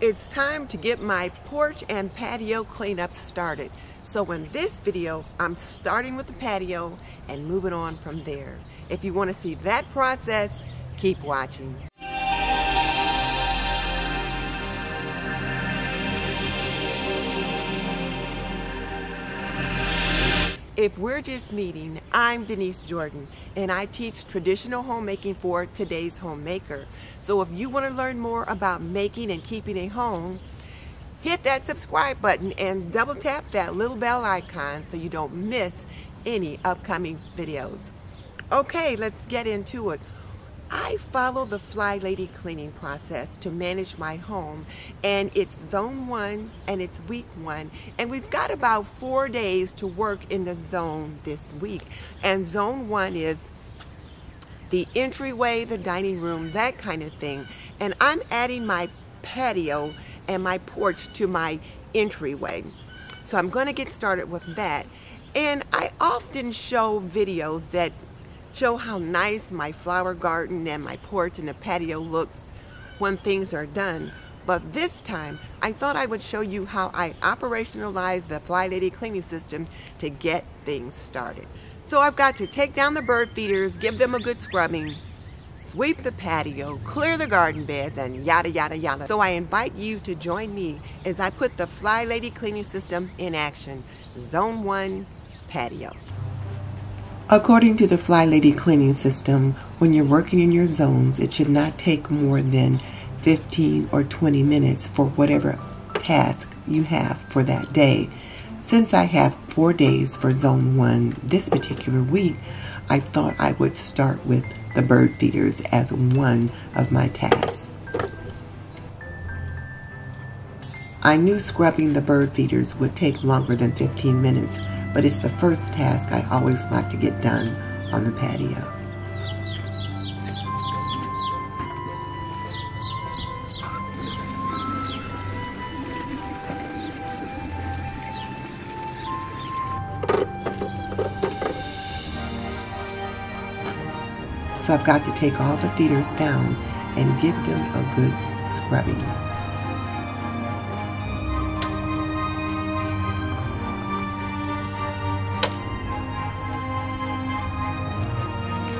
It's time to get my porch and patio cleanup started. So in this video, I'm starting with the patio and moving on from there. If you want to see that process, keep watching. If we're just meeting, I'm Denise Jordan and I teach traditional homemaking for today's homemaker. So if you want to learn more about making and keeping a home, hit that subscribe button and double tap that little bell icon so you don't miss any upcoming videos. Okay, let's get into it. I follow the Fly Lady cleaning process to manage my home and it's zone one and it's week one and we've got about four days to work in the zone this week. And zone one is the entryway, the dining room, that kind of thing. And I'm adding my patio and my porch to my entryway. So I'm going to get started with that. And I often show videos that show how nice my flower garden and my porch and the patio looks when things are done. But this time, I thought I would show you how I operationalize the Fly Lady cleaning system to get things started. So I've got to take down the bird feeders, give them a good scrubbing, sweep the patio, clear the garden beds, and yada yada yada. So I invite you to join me as I put the Fly Lady cleaning system in action. Zone 1 Patio. According to the Fly Lady cleaning system, when you're working in your zones, it should not take more than 15 or 20 minutes for whatever task you have for that day. Since I have four days for zone one this particular week, I thought I would start with the bird feeders as one of my tasks. I knew scrubbing the bird feeders would take longer than 15 minutes, but it's the first task I always like to get done on the patio. So I've got to take all the feeders down and give them a good scrubbing.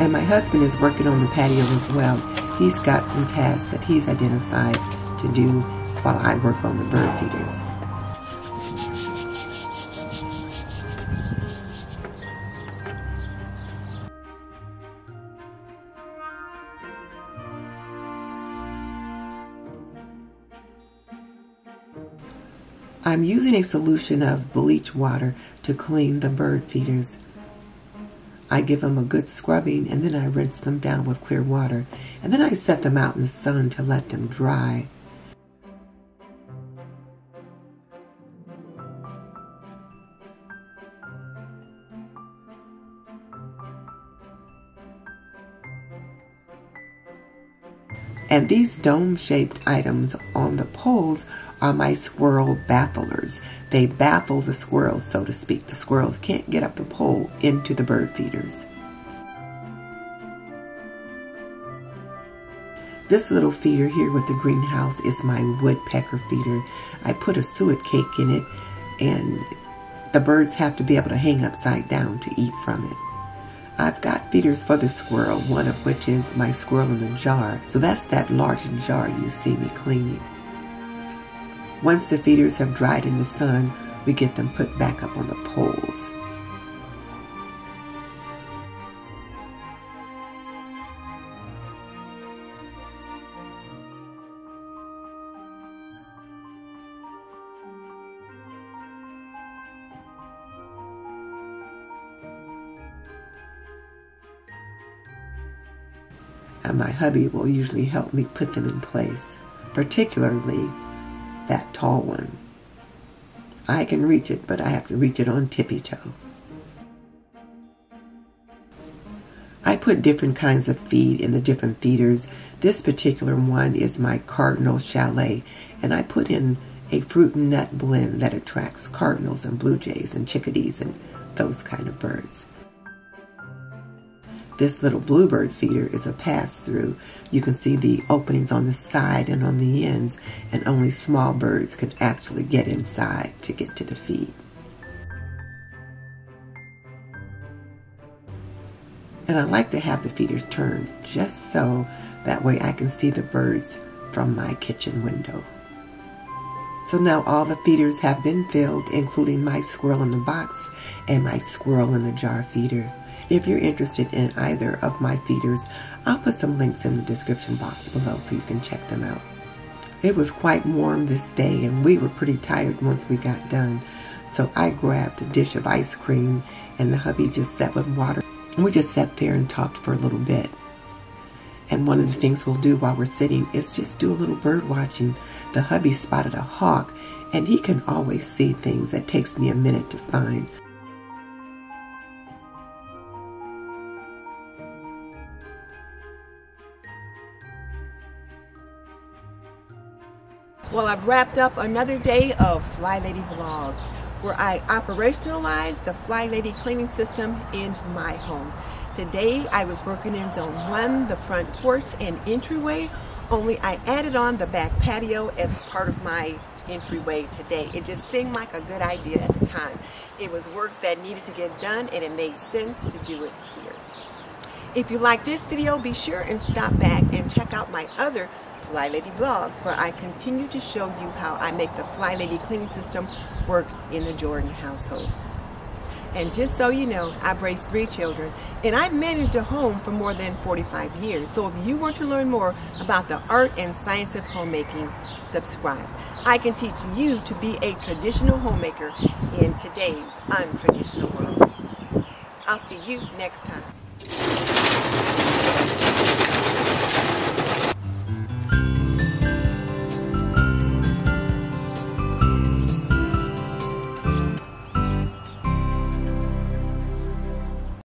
And my husband is working on the patio as well. He's got some tasks that he's identified to do while I work on the bird feeders. I'm using a solution of bleach water to clean the bird feeders. I give them a good scrubbing and then I rinse them down with clear water and then I set them out in the sun to let them dry. And these dome-shaped items on the poles are my squirrel bafflers. They baffle the squirrels, so to speak. The squirrels can't get up the pole into the bird feeders. This little feeder here with the greenhouse is my woodpecker feeder. I put a suet cake in it and the birds have to be able to hang upside down to eat from it. I've got feeders for the squirrel, one of which is my squirrel in the jar. So that's that large jar you see me cleaning. Once the feeders have dried in the sun, we get them put back up on the poles. and my hubby will usually help me put them in place, particularly that tall one. I can reach it, but I have to reach it on tippy toe. I put different kinds of feed in the different feeders. This particular one is my Cardinal Chalet, and I put in a fruit and nut blend that attracts cardinals and blue jays and chickadees and those kind of birds. This little bluebird feeder is a pass-through. You can see the openings on the side and on the ends, and only small birds could actually get inside to get to the feed. And I like to have the feeders turned just so that way I can see the birds from my kitchen window. So now all the feeders have been filled, including my squirrel in the box and my squirrel in the jar feeder. If you're interested in either of my feeders, I'll put some links in the description box below so you can check them out. It was quite warm this day and we were pretty tired once we got done. So I grabbed a dish of ice cream and the hubby just sat with water. We just sat there and talked for a little bit. And one of the things we'll do while we're sitting is just do a little bird watching. The hubby spotted a hawk and he can always see things that takes me a minute to find. Well, I've wrapped up another day of Fly Lady Vlogs where I operationalize the Fly Lady cleaning system in my home. Today I was working in zone one, the front porch and entryway, only I added on the back patio as part of my entryway today. It just seemed like a good idea at the time. It was work that needed to get done and it made sense to do it here. If you like this video, be sure and stop back and check out my other Fly Lady Vlogs where I continue to show you how I make the Fly Lady cleaning system work in the Jordan household. And just so you know, I've raised three children and I've managed a home for more than 45 years. So if you want to learn more about the art and science of homemaking, subscribe. I can teach you to be a traditional homemaker in today's untraditional world. I'll see you next time.